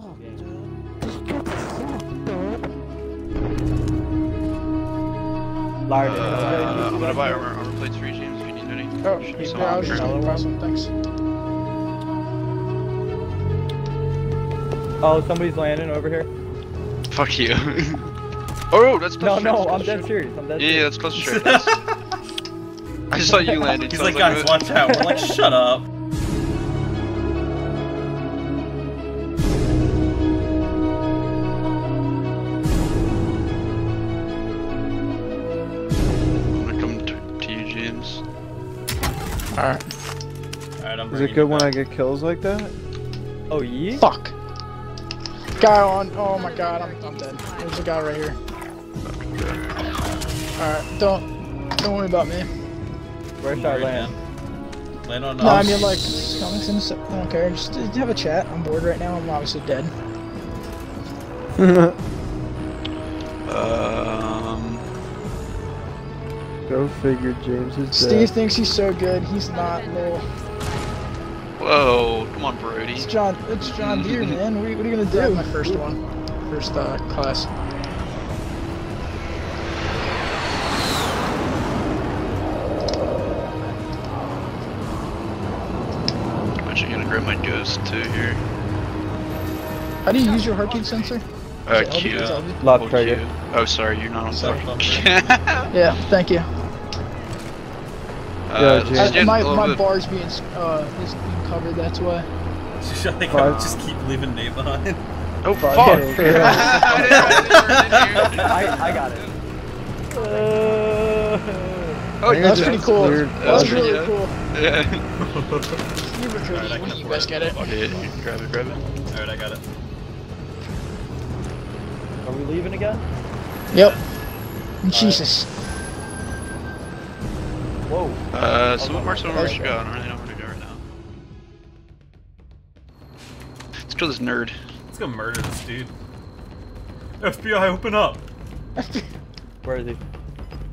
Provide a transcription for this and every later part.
suck, dude. This trip suck, dude. Larry, Uh, I'm gonna buy armor, armor plates for you, James, if you need any. Oh, Should be keep some I was just gonna some, thanks. Oh, somebody's landing over here. Fuck you. oh, that's No, close. no, that's I'm dead to- serious. I'm dead Yeah, yeah, that's close to straight. I just saw you landed. He's so like, was guys, watch out. We're like, shut up. To, to you, James. Alright. Alright, I'm Is it good you when I get kills like that? Oh, yeah? Fuck. Guy on. Oh my god, I'm, I'm dead. There's a guy right here. Alright, don't don't worry about me. Where should I land? Land on No, I us. mean like comics and stuff. I don't care. Just, just have a chat. I'm bored right now. I'm obviously dead. Um, Go figure, James is Steve dead. thinks he's so good. He's not. Lol. whoa, come on, Brody. It's John. It's John Deere, man. What are, you- what are you gonna do? My first one, first uh, class. I'm actually gonna grab my ghost too here. How do you use your heartbeat sensor? Uh, Is Q. LB? Is it LB? Left Hold trigger. Q. Oh, sorry, you're not on Sorry, top. Yeah, thank you. uh, James. just I, my a my bit- bar's being uh is being covered. That's why. Should I Five. just keep leaving Nate behind? Oh, Five. fuck! Yeah. I, I got it. Uh, oh, I think That's pretty cool. cleared- That was really pretty- cool. Yeah. You were pretty- Alright, I can you guys get it. Fuck it, you grab it, grab it. Alright, I got it. Are we leaving again? Yep. Jesus. Whoa. Uh, someone mark somewhere we That's should go. I don't really know where to go right now. Let's kill this nerd. Let's go murder this dude. FBI, open up! Where is he?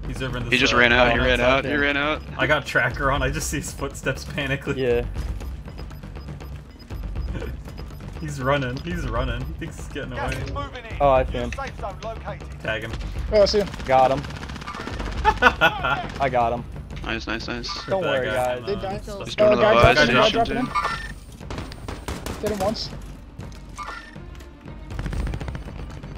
He's over in this He just ran out, he ran out, he ran out. I got tracker on, I just see his footsteps panically. Yeah. He's running, he's running. He thinks he's getting away. Oh, I see him. Tag him. Oh, I see him. Got him. I got him. Nice, nice, nice. Don't That worry, guy guys. from, They died. stuff. He's going to the guy buy dropping, guy station dropping too. him. Hit him once.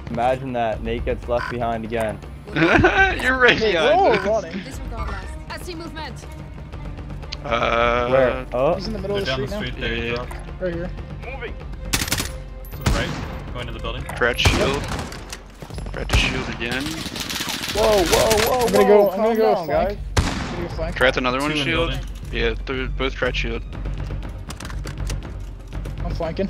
Imagine that. Nate gets left behind again. You're right Hey, we're all behind us. running. Disregard last. I see movement. Uh, Where? Oh. He's in the middle Go of the street the now. street, there Yeah, you yeah. Right here. To going to the building. Crouch shield. Crouch to shield again. Whoa, whoa, whoa, I'm gonna go- I'm gonna go down, flank. guys. Give me a flank. Crouch another one Two in shield. building. Yeah, th both crouch shield. I'm flanking.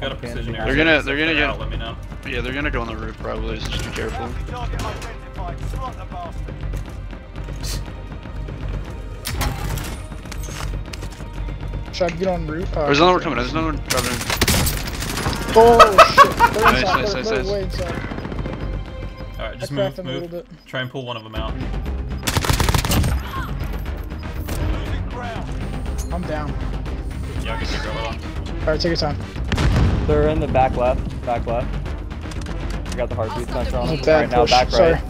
Got a Okay, precision they're gonna- they're gonna get- Let me know. Yeah, they're gonna go on the roof probably, so just be careful. Try to get on route. Uh, There's another one coming. There's another one coming. In. Oh shit! Nice, nice, nice, nice. Alright, just move, cracked them a little move. Try and pull one of them out. I'm down. Yeah, I'll get your girl. Alright, take your time. They're in the back left. Back left. I got the heartbeat sensor on. Bad Alright, now push. back Sorry. right.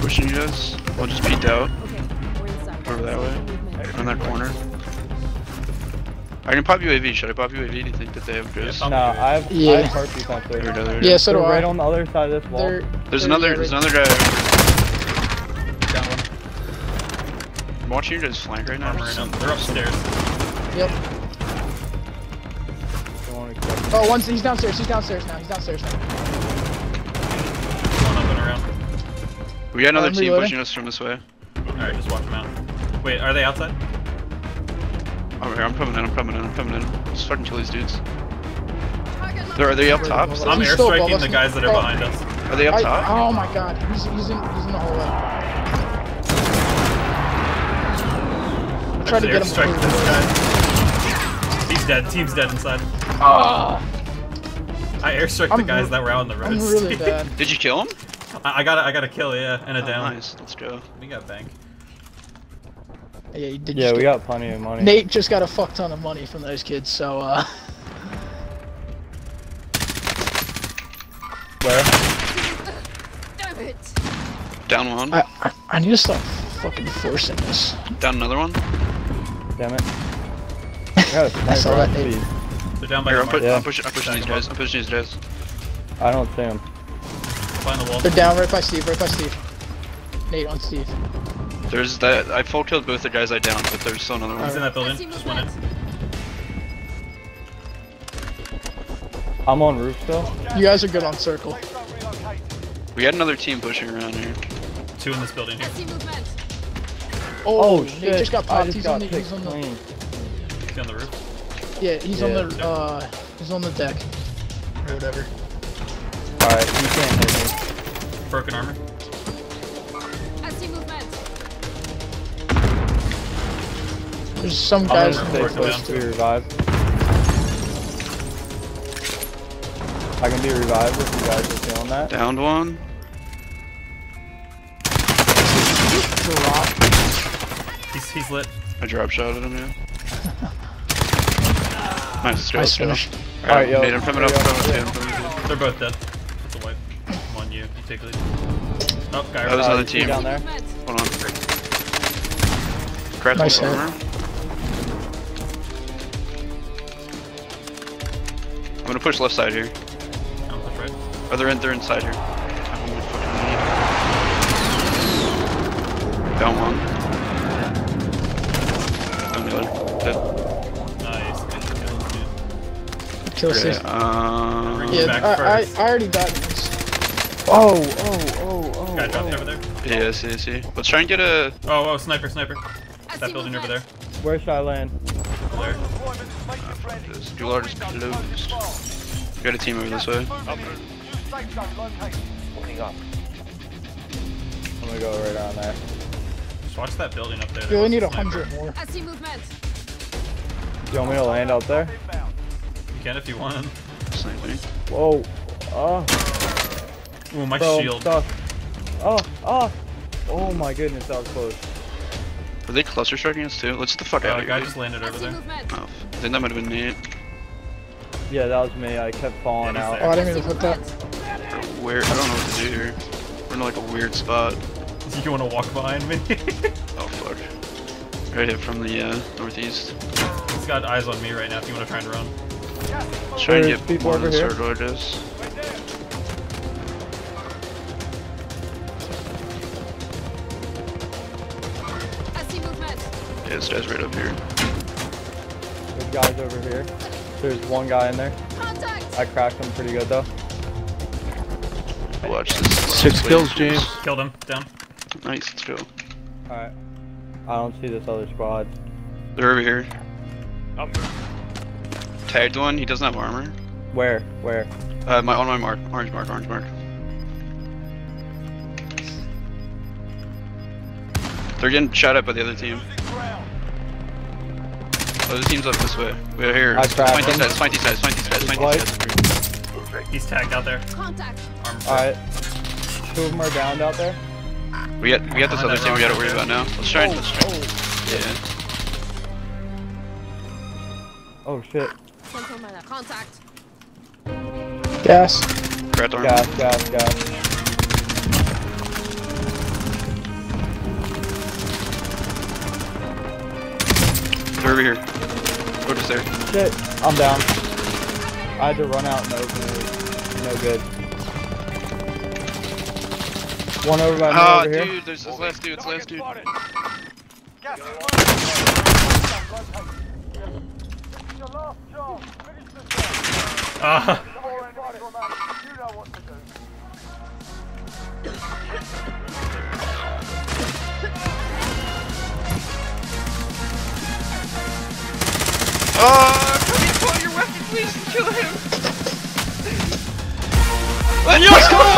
Pushing you guys. I'll just peeked out. Okay, we're inside. Over that way. Movement. On that corner. I can pop UAV. Should I pop UAV? Do you think that they have ghosts? Yeah, No, I have, I Yeah. have heartbeat sensor. There, there, there. Yeah, so do They're I. right on the other side of this wall. They're, There's they're another. There's another guy. Down one. I'm watching you guys flank right now. Armor in 'em. They're upstairs. Yep. Don't wanna expect- Oh, one's he's downstairs. He's downstairs now. He's downstairs now. Going up and around. We got another I'm team reloading. pushing us from this way. Alright, just watch them out. Wait, are they outside? Over here. I'm coming in. I'm coming in. I'm coming in. Just fucking kill these dudes. They're, are they up top? I'm still? I'm He's still above airstriking the guys that are Oh. behind us. Are they up I, top? oh my god. He's, he's, in, he's in the hallway. Try to get him. Airstrike this guy. He's dead. Team's dead inside. Ah, I airstruck the guys that were out on the road. I'm really bad. Did you kill him? I, I got a, I got a kill, yeah, and a Oh, down. nice. Let's go. We got bank. Yeah, you did Yeah, we get- got plenty of money. Nate just got a fuck ton of money from those kids, so uh. Where? Damn it! Down one. I, I I need to stop fucking forcing this. Down another one. Damn it. I got a I saw sniper on that, Nate. speed. They're down by Here, the I'm, put, Yeah. I'm pushing. I'm pushing these guys. I'm pushing these guys. I don't see them. Behind the wall. They're down right by Steve, right by Steve. Nate on Steve. There's that. I full killed both the guys I downed, but there's still another one. He's in that building. Just went in. I'm on roof still. You guys are good on circle. We had another team pushing around here. Two in this building here. see movement. Oh, shit. Nate just got popped. just He's got on the. He's on the. clean. Is on the roof? Yeah, he's Yeah. on the. Uh, he's on the deck. Or whatever. Alright, you can't hit me. Broken armor. There's some I'm guys. gonna in stay the close to be revived. I can be revived if you guys are feeling that. Downed one. He's, he's lit. I drop shot at him. Yeah. nice. Let's go. Nice Let's go. finish. Alright, yo, Nate, I'm coming up. yo, coming up, yo. Nate, I'm coming up. They're both dead. That's a wipe. I'm on you. You take lead. Oh, guy That was right another team. down there. Hold on. Crash Nice hit. armor. Gonna push left side here. I'm push right. Oh, they're in. They're inside here. I'm gonna fucking need. Down one. Down the other. Dead. Nice. Good kill, dude. Kill Okay, Steve. um, Yeah, Back I, I, first. I already got this. Oh, oh, oh, oh. Guy dropped oh. over there. yeah, see, see. Let's try and get a. Oh, oh, sniper, sniper. That building over there. Where should I land? Over there. This Dular is closed. We got a team over this way. I'm gonna go right on there. Just watch that building up there. You only need a hundred more. I see movement. You want me to land out there? You can if you want. Sniping. Whoa. Oh, Ooh, my bro, shield. stuck. Oh, oh. Oh my goodness, that was close. Are they cluster striking us too? Let's get the fuck Uh, out of here. guy here. just landed over there. Oh, I think that might have been Nate. Yeah, that was me. I kept falling Yeah, he's out. Oh, I I didn't see mean to put that. Where? I don't know what to do here. We're in like a weird spot. You want to walk behind me? Oh fuck. Right hit from the uh, northeast. He's got eyes on me right now. If you want to try and run. Let's try and get people one in over the here. Yeah, this guy's right up here. There's guys over here. There's one guy in there. Contact. I cracked him pretty good though. Watch this. Six kills, James. Killed him. Down. Nice, let's go. Alright. I don't see this other squad. They're over here. Tagged one, he doesn't have armor. Where? Where? Uh, my on my mark, orange mark, orange mark. They're getting shot at by the other team. Oh, other team's up this way. We're here. I Let's tracked find these him. guys, find these guys, find these guys, find White. these guys. He's tagged out there. Contact. Alright. Two of them are downed out there. We got we got this other team we gotta worry about now. Let's try and let's try. Oh, oh. Yeah. Oh shit. Contact. Gas. Gas, gas, gas. Over here. We're just there. Shit. I'm down. I had to run out and open it. No good. One over by me Oh, over here. dude, there's this last dude. It's last dude. Ah. Oh, can you pull your weapon, please, and kill him? Let's go!